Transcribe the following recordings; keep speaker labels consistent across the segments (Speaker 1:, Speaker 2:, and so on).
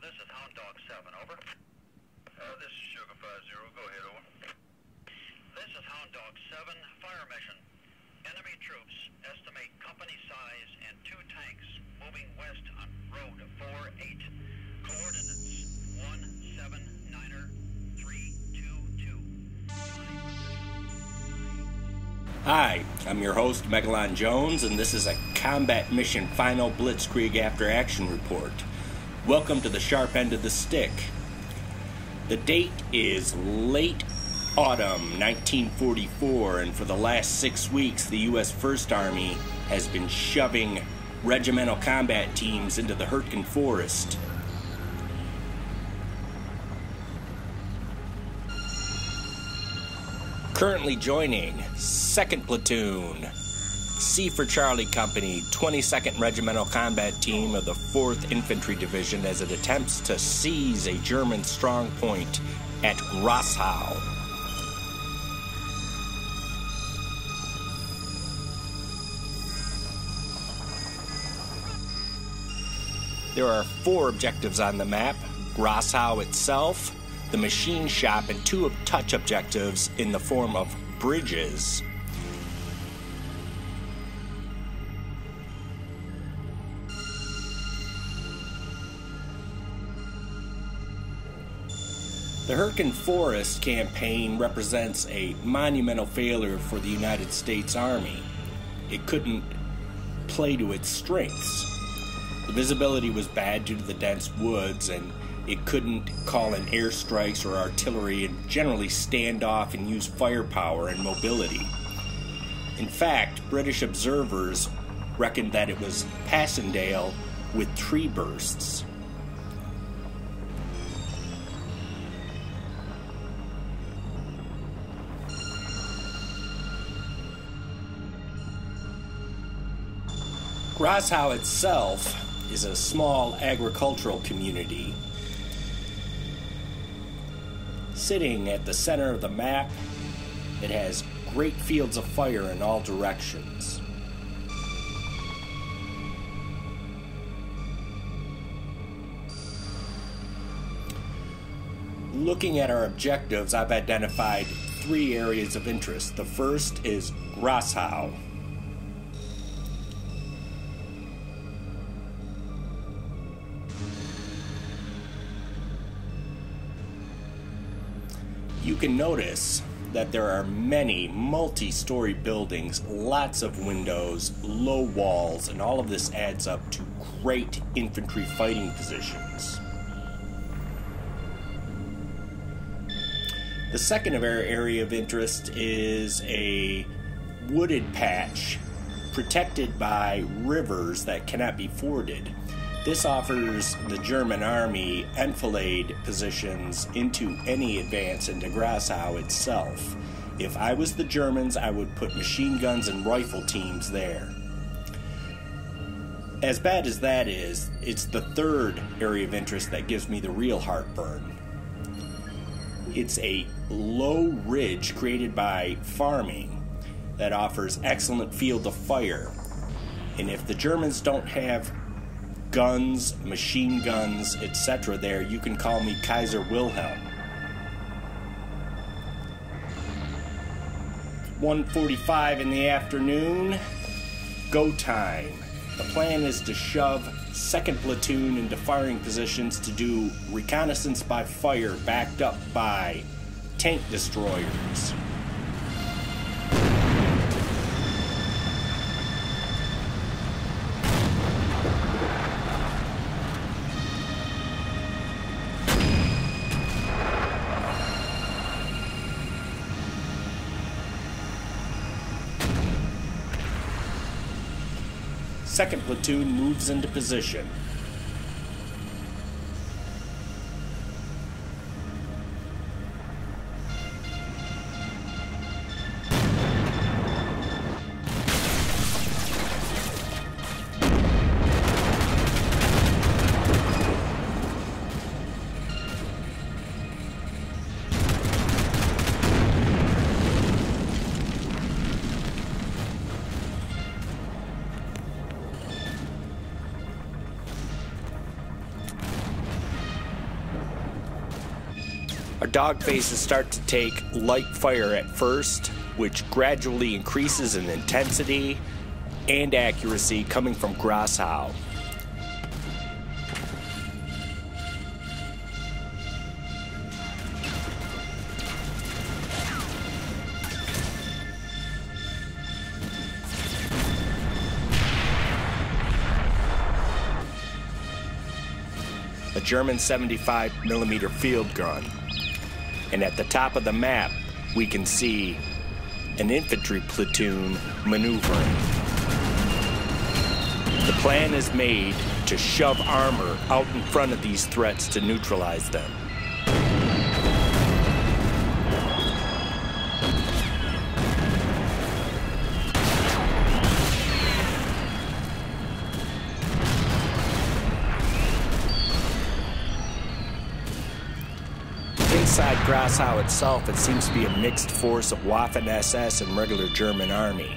Speaker 1: this is Hound Dog 7, over. Uh, this is Sugar 50, go ahead, over. This is Hound Dog 7, fire mission. Enemy troops estimate company size and two tanks moving west on road 48. Coordinates 179er 322.
Speaker 2: Hi, I'm your host, Megalon Jones, and this is a Combat Mission Final Blitzkrieg After Action Report. Welcome to the sharp end of the stick. The date is late autumn 1944, and for the last six weeks, the U.S. First Army has been shoving regimental combat teams into the Hurtgen Forest. Currently joining 2nd Platoon, C for Charlie Company, 22nd Regimental Combat Team of the 4th Infantry Division as it attempts to seize a German strong point at Grosshau. There are four objectives on the map Grosshau itself, the machine shop, and two touch objectives in the form of bridges. The Hurtgen Forest campaign represents a monumental failure for the United States Army. It couldn't play to its strengths. The visibility was bad due to the dense woods, and it couldn't call in airstrikes or artillery and generally stand off and use firepower and mobility. In fact, British observers reckoned that it was Passchendaele with tree bursts. Grosshau itself is a small agricultural community. Sitting at the center of the map, it has great fields of fire in all directions. Looking at our objectives, I've identified three areas of interest. The first is Grosshau. You can notice that there are many multi story buildings, lots of windows, low walls, and all of this adds up to great infantry fighting positions. The second area of interest is a wooded patch protected by rivers that cannot be forded. This offers the German army enfilade positions into any advance into Grosshau itself. If I was the Germans, I would put machine guns and rifle teams there. As bad as that is, it's the third area of interest that gives me the real heartburn. It's a low ridge created by farming that offers excellent field of fire. And if the Germans don't have guns, machine guns, etc., there, you can call me Kaiser Wilhelm. 1:45 in the afternoon. Go time. The plan is to shove 2nd platoon into firing positions to do reconnaissance by fire backed up by tank destroyers. Second platoon moves into position. Our dog faces start to take light fire at first, which gradually increases in intensity and accuracy coming from Grosshau. a German 75 millimeter field gun. And at the top of the map, we can see an infantry platoon maneuvering. The plan is made to shove armor out in front of these threats to neutralize them. Inside Grosshau itself, it seems to be a mixed force of Waffen SS and regular German army.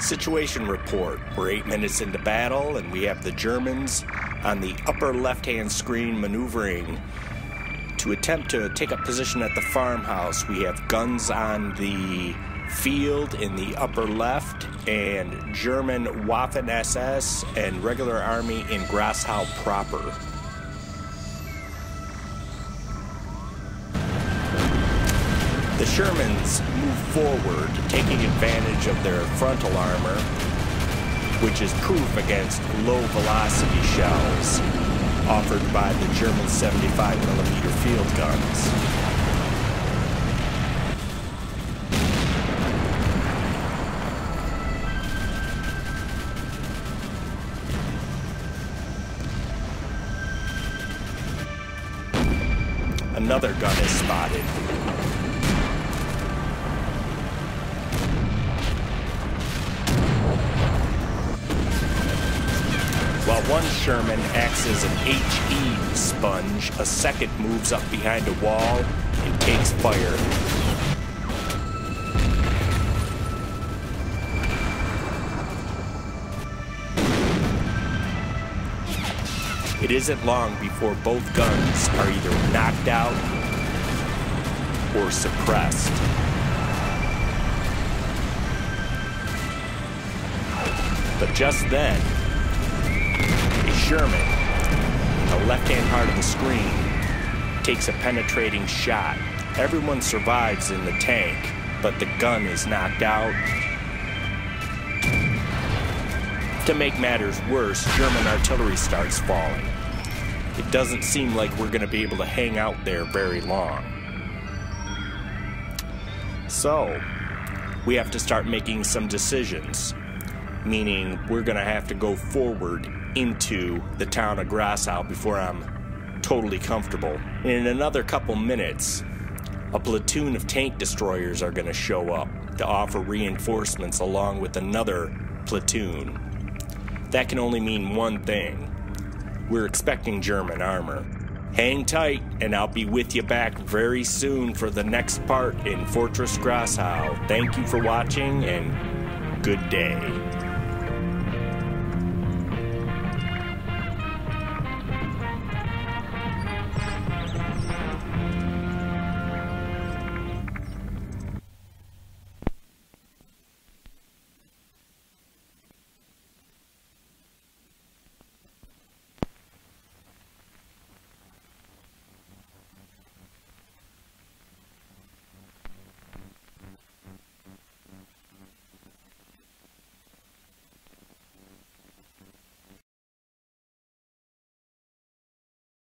Speaker 2: Situation report. We're eight minutes into battle, and we have the Germans on the upper left hand screen maneuvering to attempt to take up position at the farmhouse. We have guns on the field in the upper left, and German Waffen SS and regular army in Grosshau proper. The Shermans move forward, taking advantage of their frontal armor, which is proof against low velocity shells offered by the German 75mm field guns. Another gun is spotted. One Sherman acts as an HE sponge, a second moves up behind a wall and takes fire. It isn't long before both guns are either knocked out or suppressed. But just then, Sherman, the left-hand part of the screen, takes a penetrating shot. Everyone survives in the tank, but the gun is knocked out. To make matters worse, German artillery starts falling. It doesn't seem like we're going to be able to hang out there very long. So, we have to start making some decisions meaning we're going to have to go forward into the town of Grosshau before I'm totally comfortable. And in another couple minutes, a platoon of tank destroyers are going to show up to offer reinforcements along with another platoon. That can only mean one thing. We're expecting German armor. Hang tight, and I'll be with you back very soon for the next part in Fortress Grosshau. Thank you for watching, and good day.